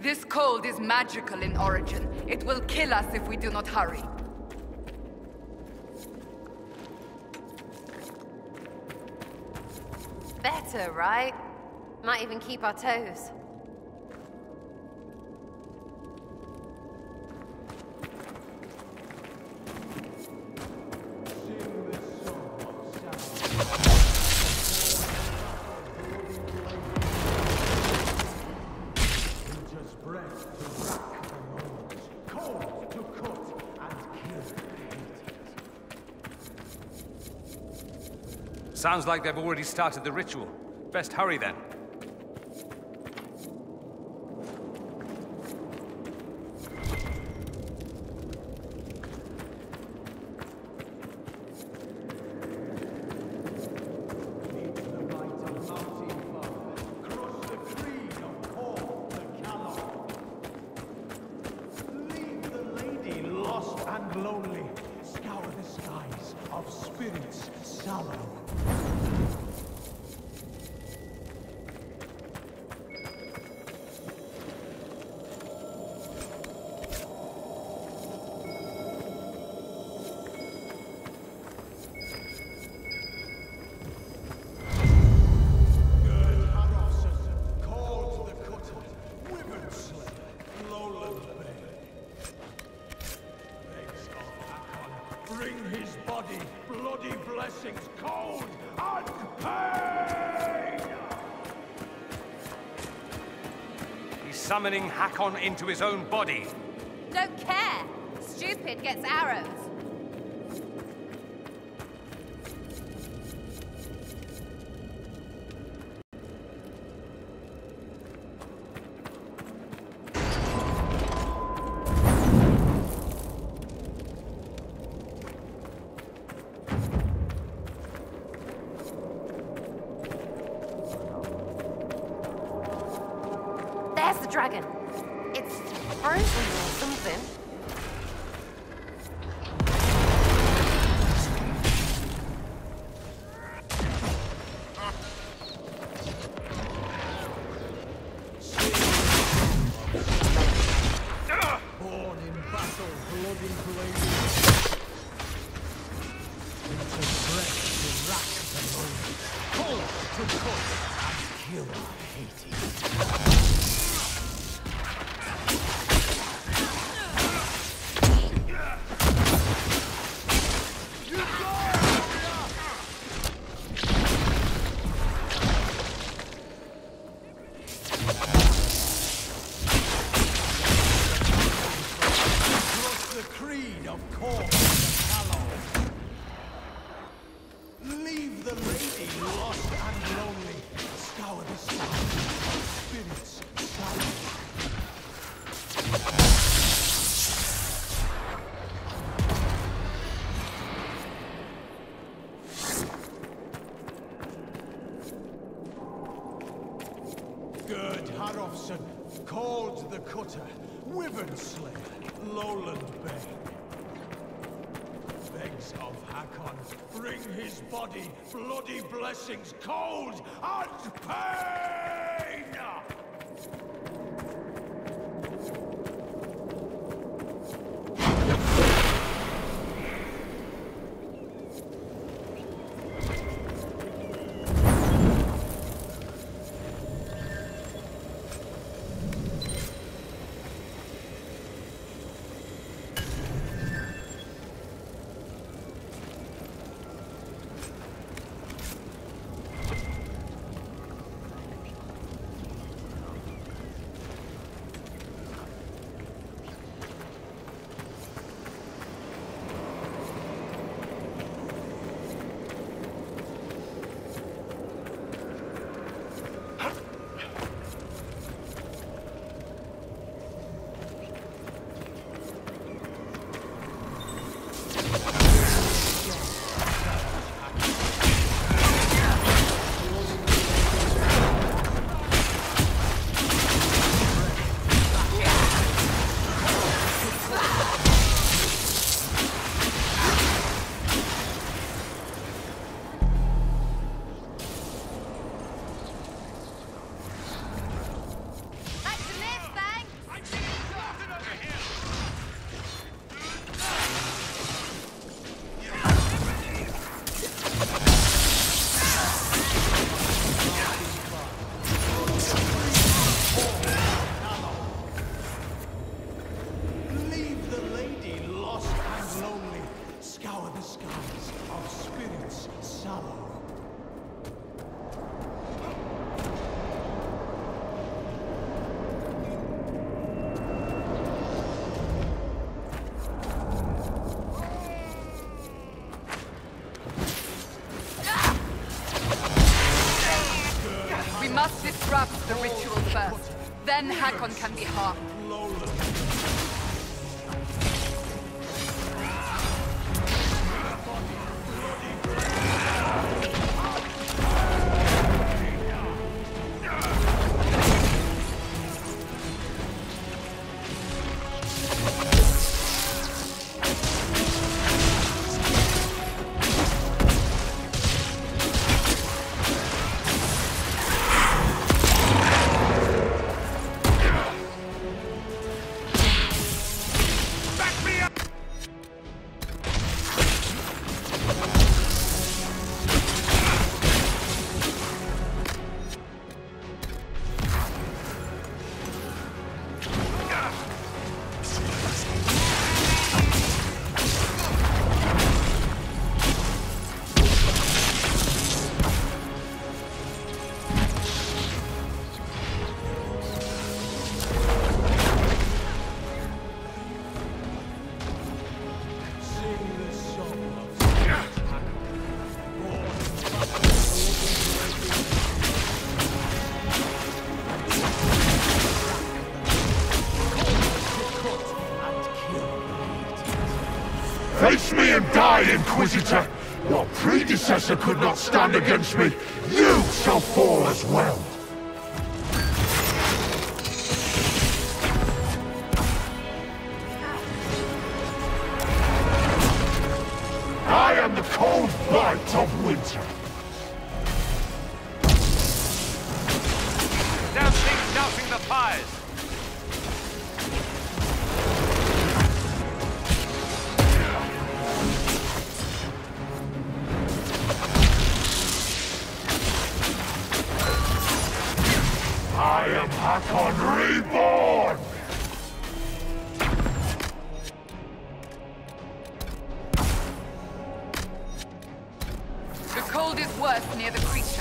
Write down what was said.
This cold is magical in origin. It will kill us if we do not hurry. Better, right? Might even keep our toes. Sounds like they've already started the ritual. Best hurry then. Body, bloody blessings, cold! He's summoning Hakkon into his own body. Don't care! Stupid gets arrows. The dragon. It's frozen or something. Breath to rack Leave the lady lost and lonely. Scour the spirits. Gerd Harrowson, called the Cutter, Wyvern Slayer, Lowland Bay. Of Hakkon, bring his body, bloody blessings, cold and pain! Then Hakon can be harmed. Me Inquisitor! Your predecessor could not stand against me. You shall fall as well. I am the cold bite of winter. Dancing, dousing the fires. Worse near the creature.